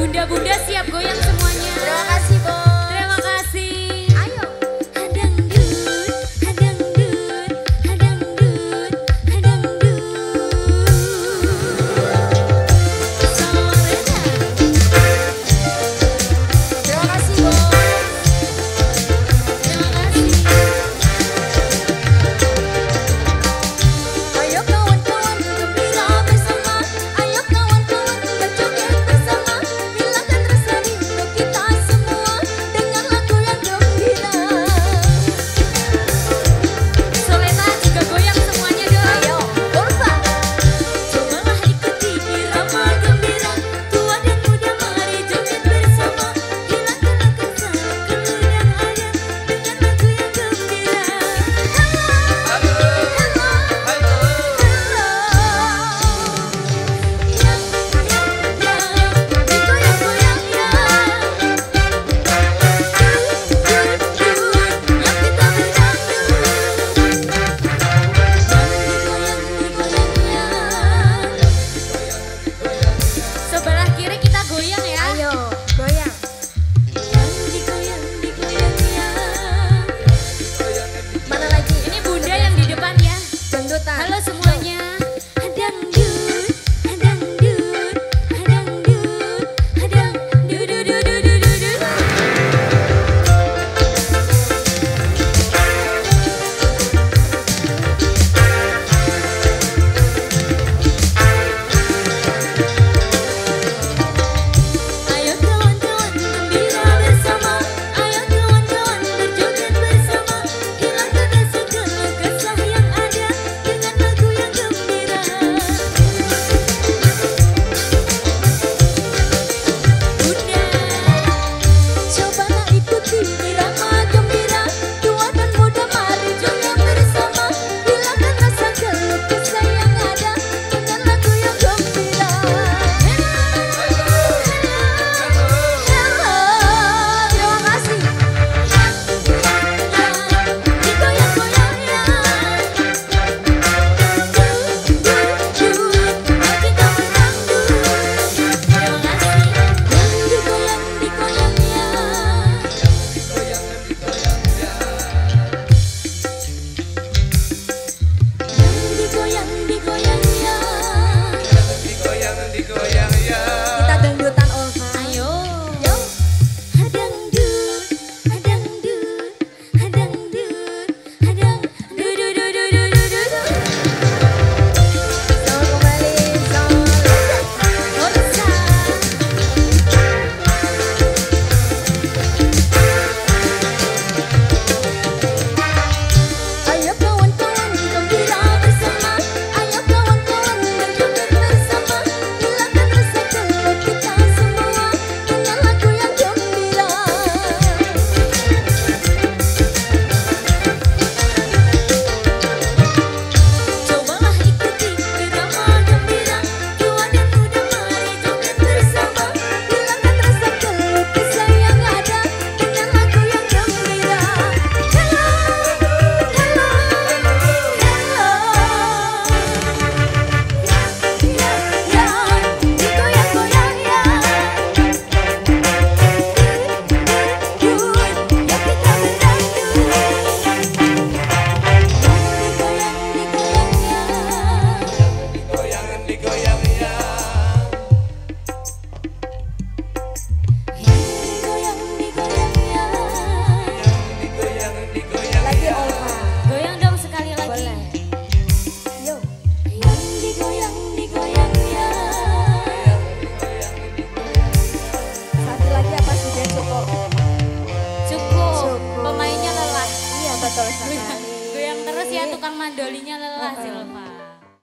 Bunda-bunda siap goyang Iya tukang mandolinya lelah sih lupa.